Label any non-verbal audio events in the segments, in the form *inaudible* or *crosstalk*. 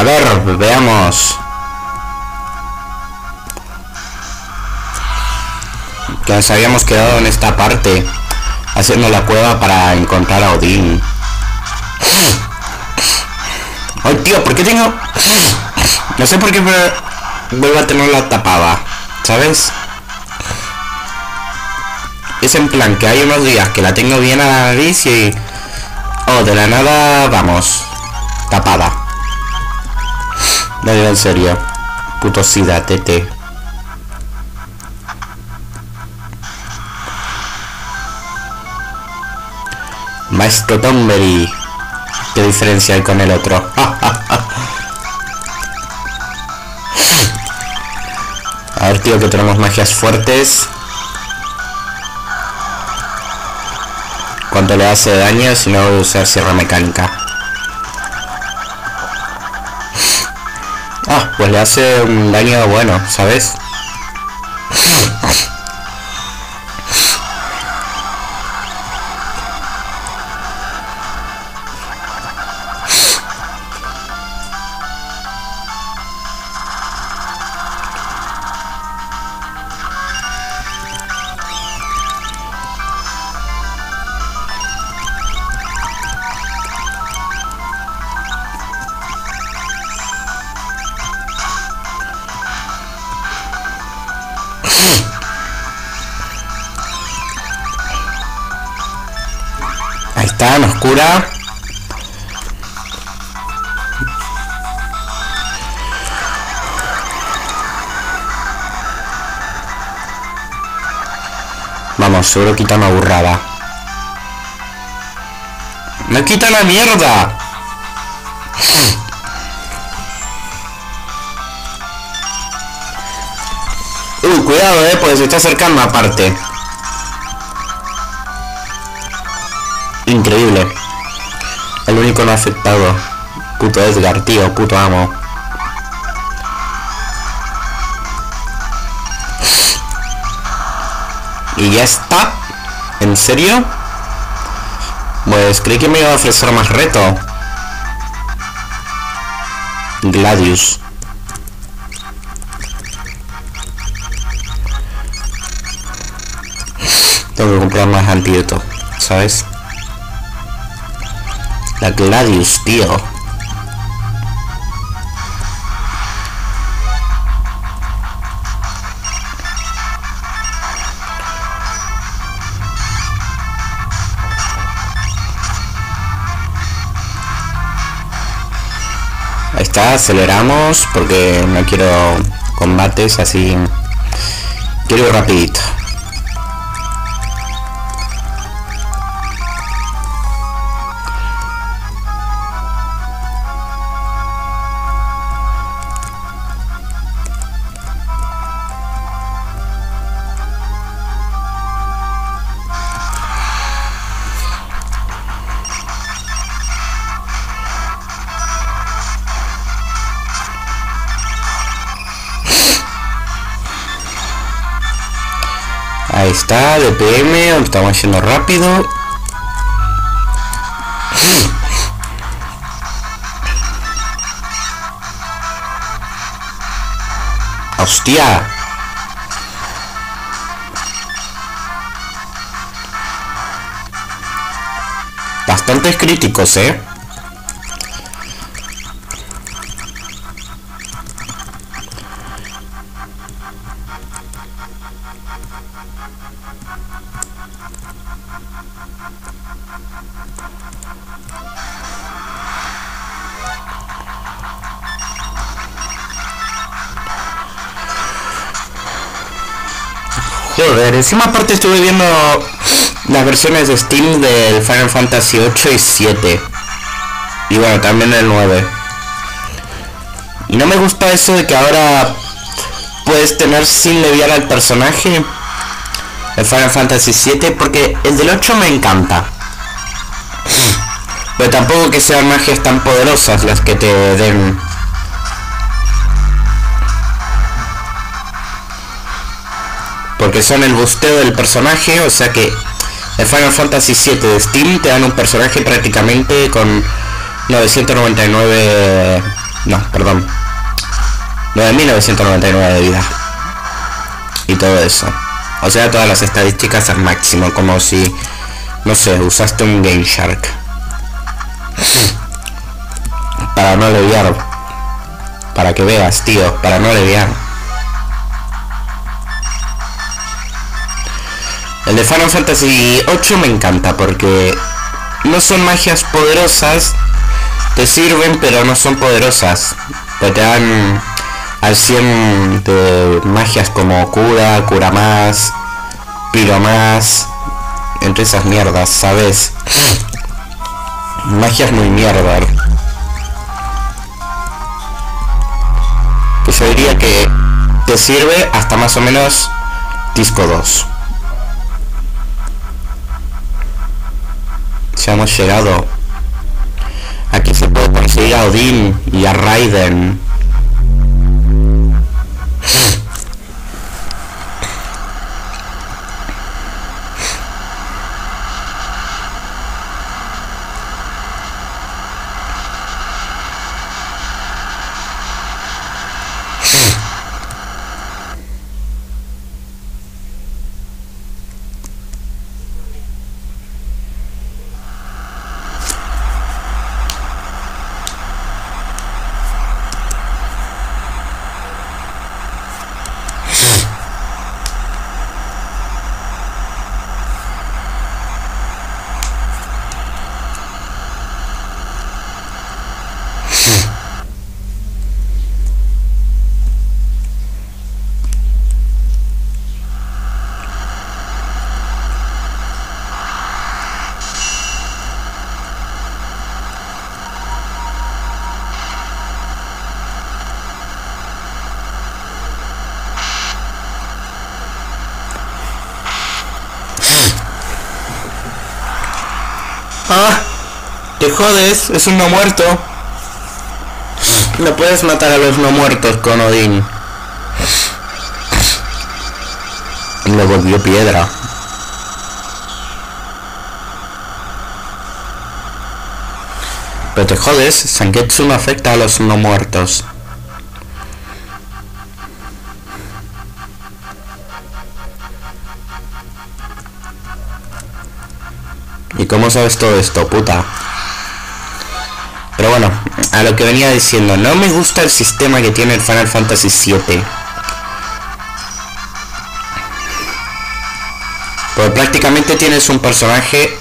A ver, veamos. Que nos habíamos quedado en esta parte. Haciendo la cueva para encontrar a Odín. Ay, tío, ¿por qué tengo...? No sé por qué vuelvo a tener la tapada. ¿Sabes? Es en plan que hay unos días que la tengo bien a la nariz y... Oh, de la nada, vamos. Tapada. Digo en serio. Puto sida, tete. Maestro Tomberry. ¿Qué diferencia hay con el otro? *laughs* A ver, tío, que tenemos magias fuertes. ¿Cuánto le hace daño si no voy usar sierra mecánica? Ah, pues le hace un daño bueno, ¿sabes? Nos cura. Vamos, seguro quita una burrada. ¡Me quita la mierda! Uy, cuidado, eh, porque se está acercando aparte. Increíble. El único no afectado. Puto Edgar, tío, puto amo. Y ya está. ¿En serio? Pues creí que me iba a ofrecer más reto. Gladius. Tengo que comprar más antídoto, ¿sabes? La Gladius, tío. Ahí está, aceleramos porque no quiero combates así. Quiero ir rapidito. Está, DPM, estamos yendo rápido. Bastantes críticos, ¿eh? Joder, encima aparte estuve viendo las versiones de Steam del Final Fantasy 8 y 7. Y bueno, también el 9. Y no me gusta eso de que ahora puedes tener sin leviar al personaje. El Final Fantasy 7 porque el del 8 me encanta. Pero tampoco que sean magias tan poderosas las que te den porque son el busteo del personaje, o sea que el Final Fantasy 7 de Steam te dan un personaje prácticamente con 999... No, perdón. 9.999 de vida. Y todo eso. O sea, todas las estadísticas al máximo, como si, no sé, usaste un Game Shark. Para no leviar. Para que veas, tío, para no leviar. El de Final Fantasy 8 me encanta porque no son magias poderosas, te sirven pero no son poderosas. Pues te dan al 100 de magias como cura, cura más, piro más, entre esas mierdas, ¿sabes? Magias muy mierda. Que yo diría que te sirve hasta más o menos disco 2. Ya hemos llegado. Aquí se puede conseguir a Odin y a Raiden. Ah, te jodes, es un no muerto. No puedes matar a los no muertos con Odín. Y lo volvió piedra. Pero te jodes, Sangetsu no afecta a los no muertos. ¿Y cómo sabes todo esto, puta? Pero bueno, a lo que venía diciendo, no me gusta el sistema que tiene el Final Fantasy VII. Porque prácticamente tienes un personaje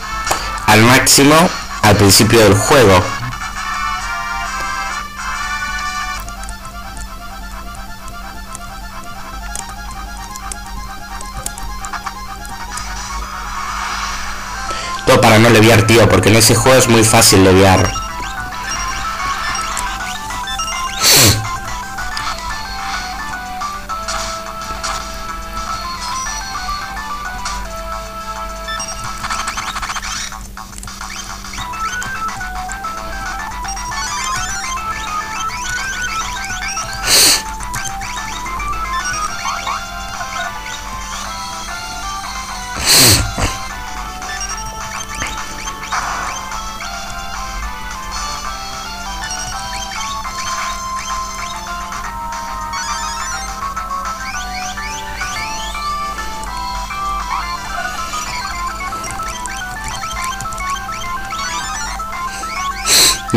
al máximo al principio del juego. Para no leviar, tío, porque en ese juego es muy fácil leviar.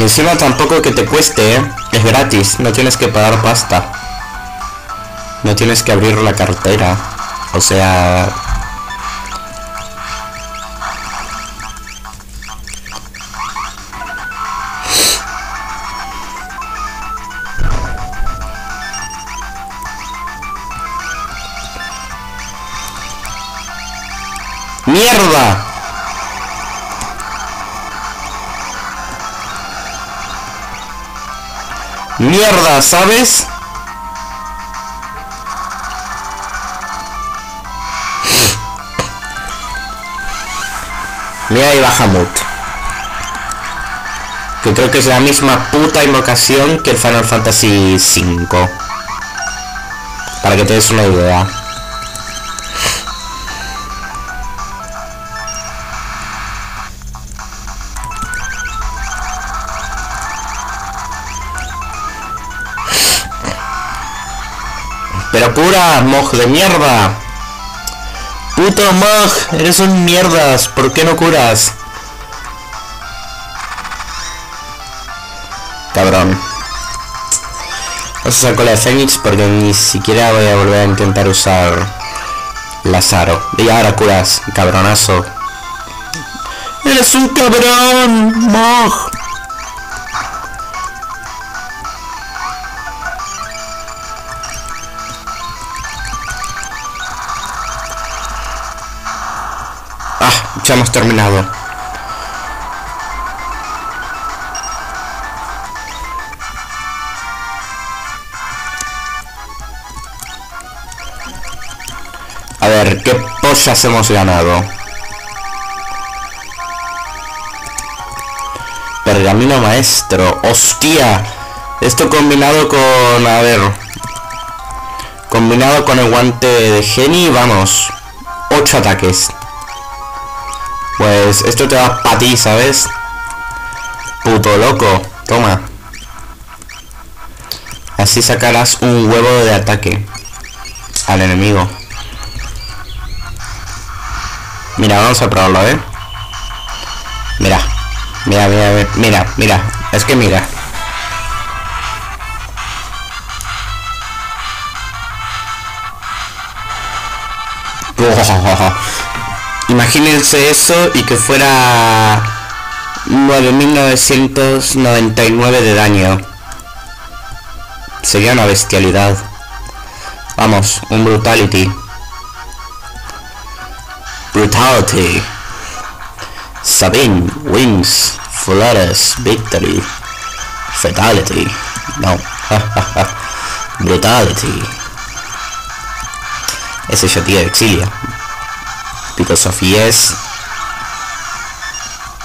Encima tampoco que te cueste, ¿eh? Es gratis, no tienes que pagar pasta. No tienes que abrir la cartera. O sea... ¿sabes? Mira ahí Bahamut. Que creo que es la misma puta invocación que el Final Fantasy V. Para que te des una idea. Pero cura, moj de mierda. Puto moj, eres un mierdas. ¿Por qué no curas? Cabrón. Vamos a sacar la Fénix porque ni siquiera voy a volver a intentar usar Lazaro. Y ahora curas, cabronazo. ¡Eres un cabrón! ¡Moj! Hemos terminado. A ver, ¿qué pollas hemos ganado? Pergamino maestro. ¡Hostia! Esto combinado con... A ver... Combinado con el guante de Geni, vamos. 8 ataques. Pues esto te va para ti, ¿sabes? Puto loco. Toma. Así sacarás un huevo de ataque al enemigo. Mira, vamos a probarlo, a ver. Mira. Mira, mira, mira, mira. Es que mira. *laughs* Imagínense eso y que fuera 9999 de daño. Sería una bestialidad. Vamos, un brutality. Brutality. Sabine wins flawless victory. Fatality. No. *laughs* Brutality. Ese ya tiene exilio. Because of yes.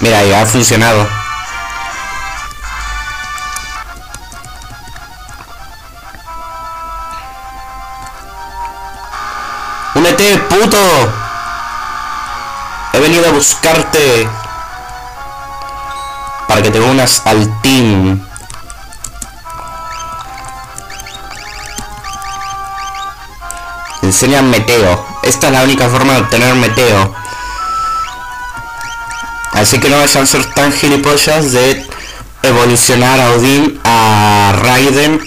Mira, ya ha funcionado. ¡Únete, puto! He venido a buscarte para que te unas al team. Enseñan meteo. Esta es la única forma de obtener meteo. Así que no vayan a ser tan gilipollas de evolucionar a Odin a Raiden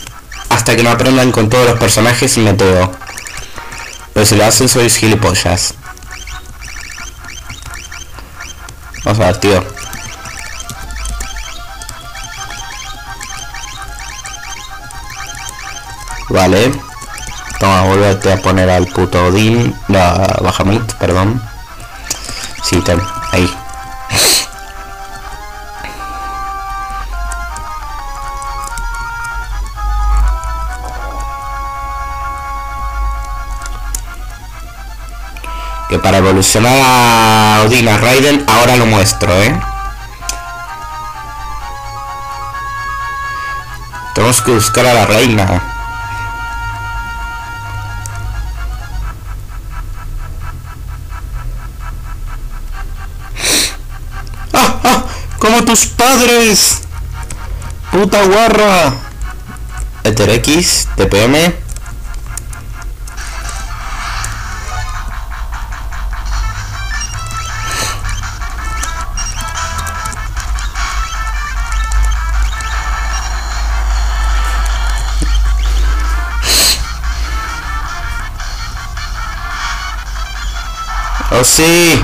hasta que no aprendan con todos los personajes meteo. Pero si lo hacen sois gilipollas. Vamos a ver, tío. Vale. Toma, vuélvete a poner al puto Odin. La Bahamut, perdón. Sí, ten, ahí. Que para evolucionar a Odin a Raiden, ahora lo muestro, ¿eh? Tenemos que buscar a la reina. ¡Puta guarra! Ether X, TPM. Oh sí,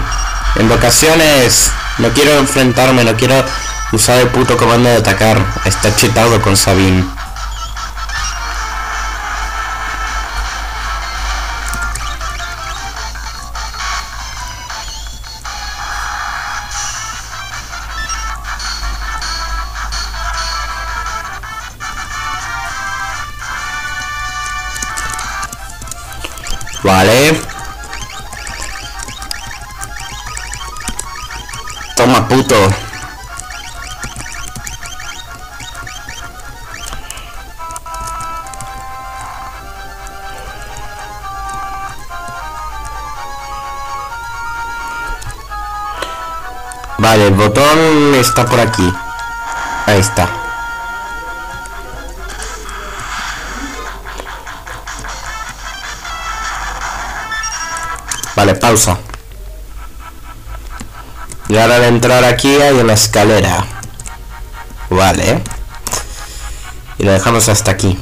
en vacaciones. No quiero enfrentarme, no quiero usar el puto comando de atacar. Está chetado con Sabine. Vale. Toma, puto. Vale, el botón está por aquí. Ahí está. Vale, pausa. Y ahora al entrar aquí hay una escalera. Vale. Y lo dejamos hasta aquí.